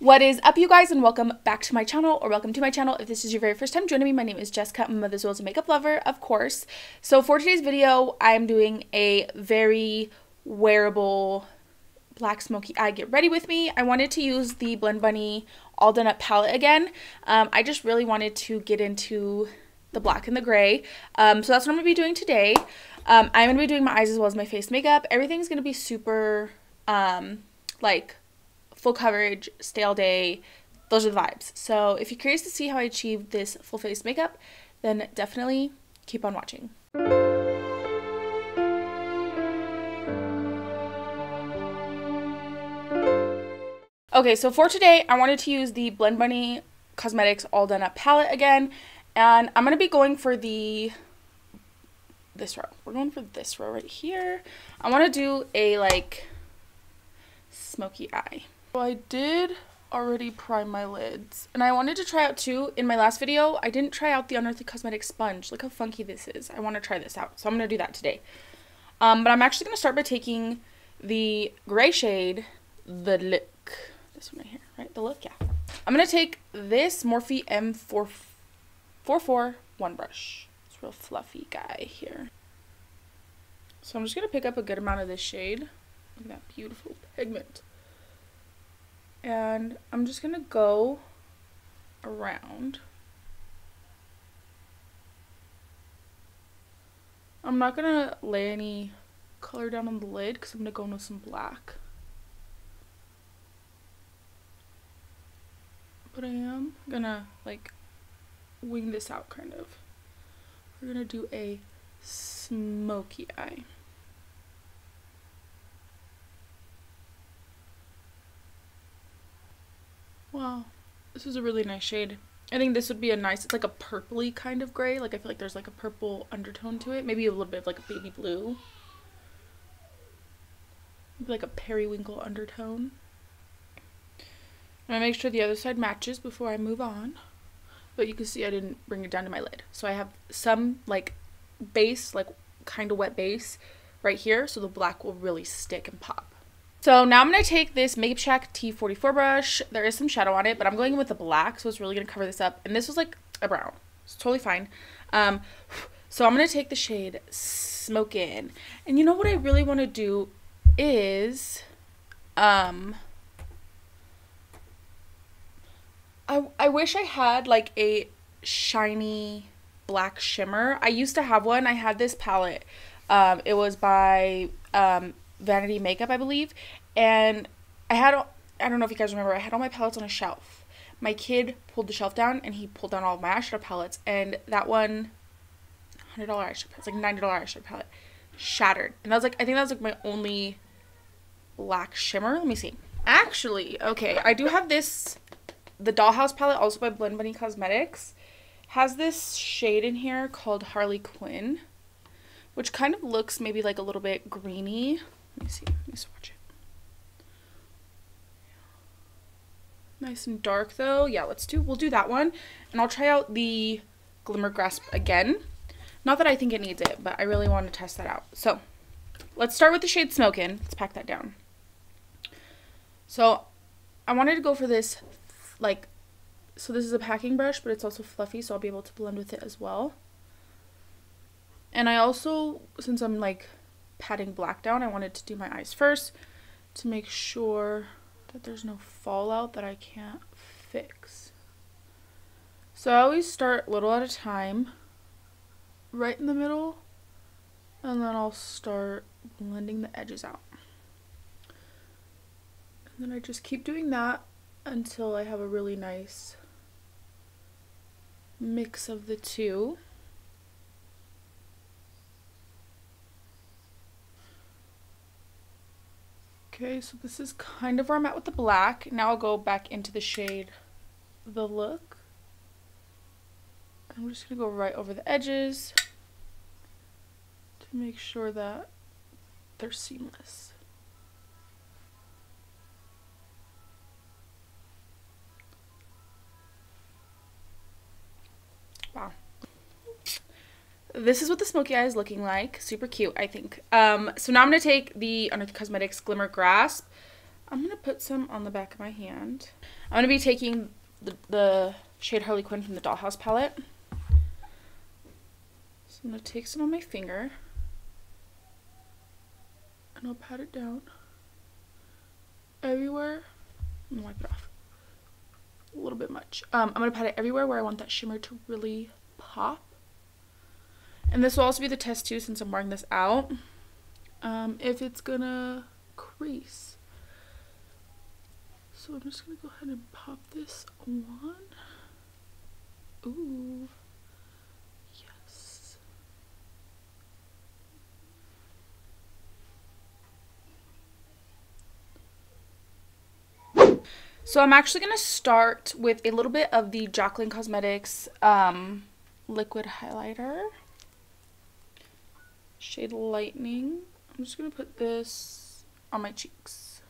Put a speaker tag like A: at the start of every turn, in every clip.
A: What is up you guys and welcome back to my channel or welcome to my channel if this is your very first time joining me. My name is Jessica, I'm a Mother's World's makeup lover, of course. So for today's video, I'm doing a very wearable black smoky eye get ready with me. I wanted to use the Blend Bunny All Done Up palette again. Um, I just really wanted to get into the black and the gray. Um, so that's what I'm going to be doing today. Um, I'm going to be doing my eyes as well as my face makeup. Everything's going to be super, um, like, full coverage, stay all day. Those are the vibes. So if you're curious to see how I achieved this full face makeup, then definitely keep on watching. Okay, so for today, I wanted to use the Blend Bunny Cosmetics All Done Up palette again. And I'm going to be going for the, this row. We're going for this row right here. I want to do a, like, smoky eye. So I did already prime my lids. And I wanted to try out too, in my last video, I didn't try out the Unearthly Cosmetics sponge. Look how funky this is. I want to try this out. So I'm going to do that today. Um, but I'm actually going to start by taking the gray shade, the look. This one right here, right? The look, yeah. I'm going to take this Morphe M441 brush. It's real fluffy guy here. So I'm just going to pick up a good amount of this shade. Look at that beautiful pigment and I'm just gonna go around. I'm not gonna lay any color down on the lid because I'm gonna go in with some black. But I am gonna like wing this out kind of. We're gonna do a smoky eye. Wow, this is a really nice shade. I think this would be a nice, it's like a purpley kind of gray. Like I feel like there's like a purple undertone to it. Maybe a little bit of like a baby blue. Maybe like a periwinkle undertone. I'm gonna make sure the other side matches before I move on. But you can see I didn't bring it down to my lid. So I have some like base, like kind of wet base right here. So the black will really stick and pop. So now I'm going to take this Makeup Shack T44 brush. There is some shadow on it, but I'm going in with the black, so it's really going to cover this up. And this was like a brown. It's totally fine. Um, so I'm going to take the shade Smokin'. And you know what I really want to do is... Um, I, I wish I had like a shiny black shimmer. I used to have one. I had this palette. Um, it was by um, Vanity Makeup, I believe. And I had, I don't know if you guys remember, I had all my palettes on a shelf. My kid pulled the shelf down and he pulled down all of my eyeshadow palettes. And that one, $100 eyeshadow palette, like $90 eyeshadow palette, shattered. And that was like, I think that was like my only black shimmer. Let me see. Actually, okay, I do have this, the Dollhouse palette, also by Blend Bunny Cosmetics, has this shade in here called Harlequin, which kind of looks maybe like a little bit greeny. Let me see. Let me swatch it. Nice and dark though. Yeah, let's do, we'll do that one. And I'll try out the Glimmer Grasp again. Not that I think it needs it, but I really want to test that out. So, let's start with the shade Smokin'. Let's pack that down. So, I wanted to go for this, like, so this is a packing brush, but it's also fluffy, so I'll be able to blend with it as well. And I also, since I'm, like, patting black down, I wanted to do my eyes first to make sure that there's no fallout that I can't fix. So I always start little at a time, right in the middle, and then I'll start blending the edges out. And then I just keep doing that until I have a really nice mix of the two. Okay, so this is kind of where I'm at with the black. Now I'll go back into the shade The Look. I'm just going to go right over the edges to make sure that they're seamless. This is what the smoky eye is looking like. Super cute, I think. Um, so now I'm going to take the Unearthly Cosmetics Glimmer Grasp. I'm going to put some on the back of my hand. I'm going to be taking the, the shade Harlequin from the Dollhouse palette. So I'm going to take some on my finger. And I'll pat it down everywhere. To wipe it off. A little bit much. Um, I'm going to pat it everywhere where I want that shimmer to really pop. And this will also be the test too since I'm wearing this out. Um, if it's to crease. So I'm just to go ahead and pop this on. Ooh. Yes. So I'm actually going to start with a little bit of the Jaclyn Cosmetics um, liquid highlighter. Shade Lightning. I'm just going to put this on my cheeks.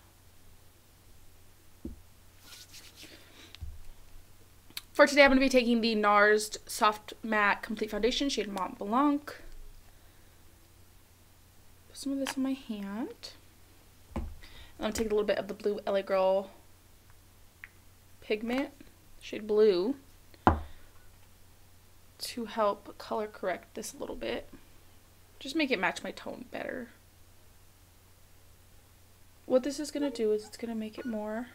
A: For today, I'm going to be taking the NARS Soft Matte Complete Foundation, shade Mont Blanc. Put some of this on my hand. And I'm going to take a little bit of the blue LA Girl pigment, shade blue, to help color correct this a little bit. Just make it match my tone better. What this is going to do is it's going to make it more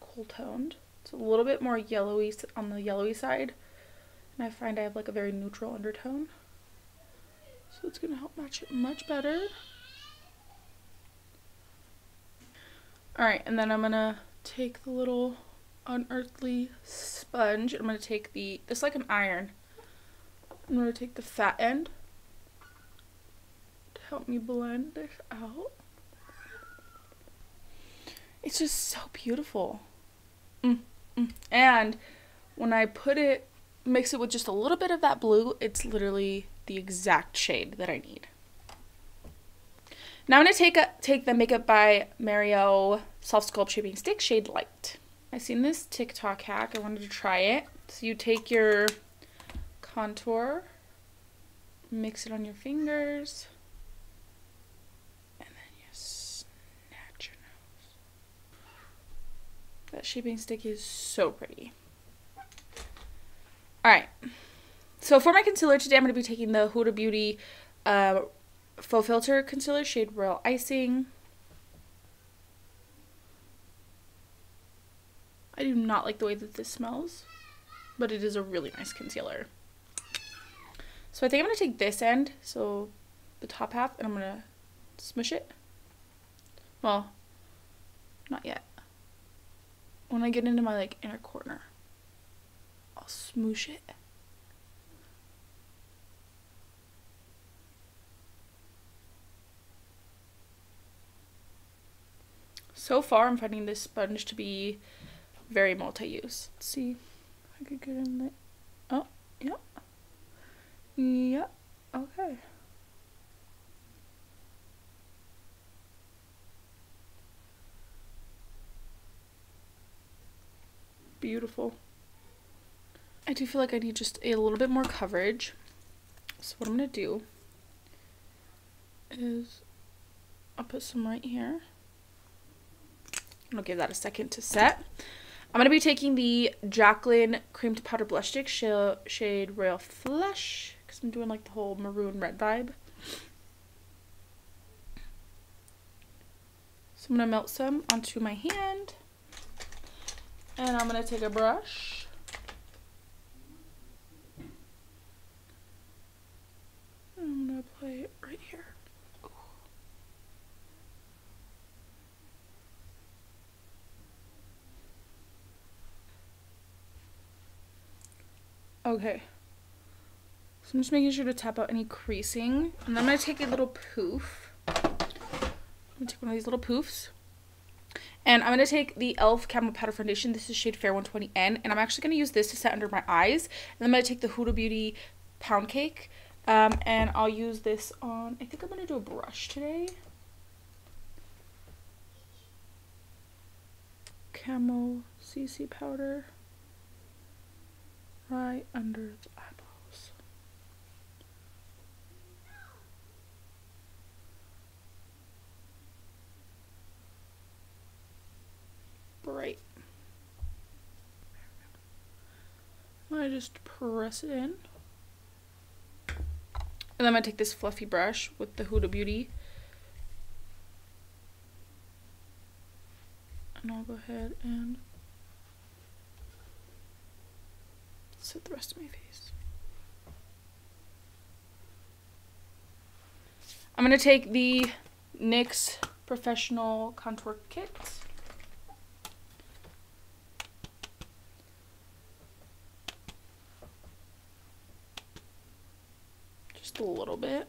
A: cool toned. It's a little bit more yellowy on the yellowy side. And I find I have like a very neutral undertone. So it's going to help match it much better. Alright, and then I'm going to take the little unearthly sponge. I'm going to take the, this like an iron. I'm going to take the fat end help me blend this out. It's just so beautiful. Mm. And when I put it, mix it with just a little bit of that blue, it's literally the exact shade that I need. Now I'm going to take a, take the Makeup by Mario Soft Sculpt Shaping Stick shade Light. I seen this TikTok hack. I wanted to try it. So you take your contour, mix it on your fingers, That shaping stick is so pretty. Alright. So for my concealer today, I'm going to be taking the Huda Beauty uh, Faux Filter Concealer shade Royal Icing. I do not like the way that this smells, but it is a really nice concealer. So I think I'm going to take this end, so the top half, and I'm going to smush it. Well, not yet when I get into my like inner corner, I'll smoosh it. So far, I'm finding this sponge to be very multi-use. Let's see if I could get in there. Oh, yeah. Yeah, okay. Beautiful. I do feel like I need just a little bit more coverage. So what I'm going to do is I'll put some right here. I'll give that a second to set. I'm going to be taking the Jaclyn Cream to Powder Blush Stick sh shade Royal Flush because I'm doing like the whole maroon red vibe. So I'm going to melt some onto my hand. And I'm going to take a brush. I'm going to apply it right here. Okay. So I'm just making sure to tap out any creasing. And then I'm going to take a little poof. I'm going to take one of these little poofs. And I'm going to take the e.l.f. Camo Powder Foundation. This is shade Fair 120N. And I'm actually going to use this to set under my eyes. And I'm going to take the Huda Beauty Pound Cake. Um, and I'll use this on, I think I'm going to do a brush today. Camo CC powder right under the. right. I just press it in. And I'm going to take this fluffy brush with the Huda Beauty. And I'll go ahead and set the rest of my face. I'm going to take the NYX Professional Contour Kit. A little bit.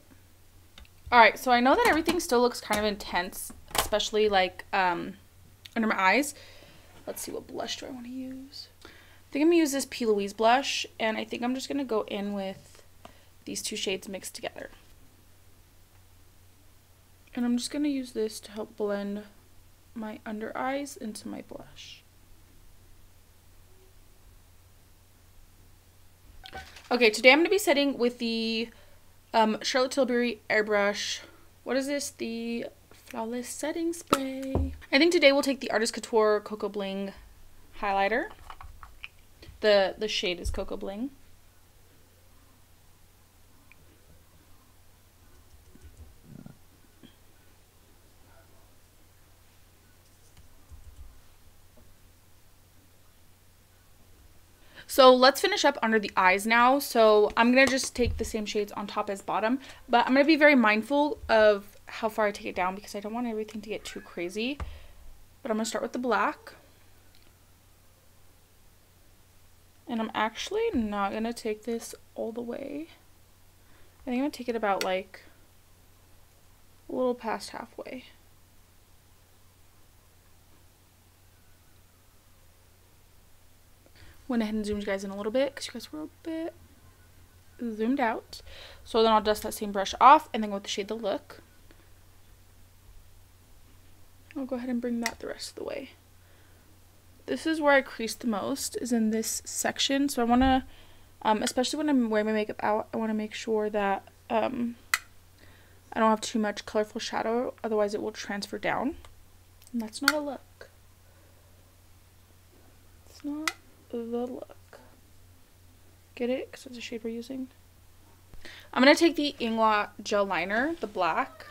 A: Alright, so I know that everything still looks kind of intense, especially like um, under my eyes. Let's see, what blush do I want to use? I think I'm going to use this P. Louise blush, and I think I'm just going to go in with these two shades mixed together. And I'm just going to use this to help blend my under eyes into my blush. Okay, today I'm going to be setting with the um, Charlotte Tilbury airbrush. What is this? The Flawless Setting Spray. I think today we'll take the Artist Couture Coco Bling highlighter. The, the shade is Coco Bling. So let's finish up under the eyes now. So I'm going to just take the same shades on top as bottom. But I'm going to be very mindful of how far I take it down because I don't want everything to get too crazy. But I'm going to start with the black. And I'm actually not going to take this all the way. I think I'm going to take it about like a little past halfway. Went ahead and zoomed you guys in a little bit because you guys were a bit zoomed out. So then I'll dust that same brush off and then go with the shade The Look. I'll go ahead and bring that the rest of the way. This is where I crease the most, is in this section. So I want to, um, especially when I'm wearing my makeup out, I want to make sure that um, I don't have too much colorful shadow, otherwise it will transfer down. And that's not a look. It's not the look. Get it? Because it's a shade we're using. I'm going to take the Inglot gel liner, the black,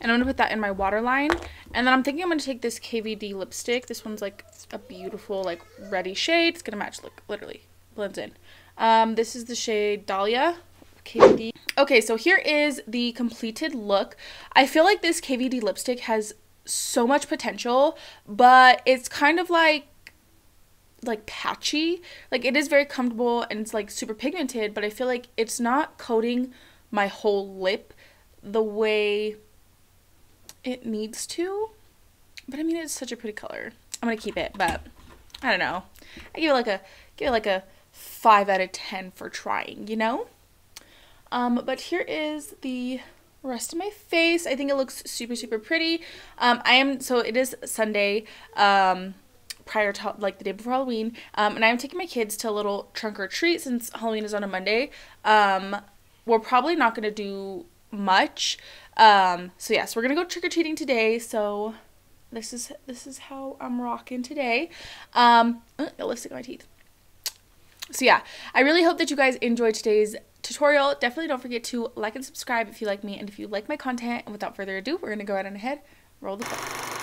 A: and I'm going to put that in my waterline. And then I'm thinking I'm going to take this KVD lipstick. This one's like a beautiful, like, ready shade. It's going to match, look, literally, blends in. Um, this is the shade Dahlia, KVD. Okay, so here is the completed look. I feel like this KVD lipstick has so much potential, but it's kind of like like patchy. Like it is very comfortable and it's like super pigmented, but I feel like it's not coating my whole lip the way it needs to. But I mean it's such a pretty color. I'm gonna keep it, but I don't know. I give it like a give it like a five out of ten for trying, you know? Um, but here is the rest of my face. I think it looks super, super pretty. Um, I am, so it is Sunday. Um, prior to like the day before Halloween. Um, and I'm taking my kids to a little trunk or treat since Halloween is on a Monday. Um, we're probably not gonna do much. Um, so yes, we're gonna go trick or treating today. So this is this is how I'm rocking today. Um, uh, lipstick on my teeth. So yeah, I really hope that you guys enjoyed today's tutorial. Definitely don't forget to like and subscribe if you like me and if you like my content. And without further ado, we're gonna go ahead and ahead roll the clip.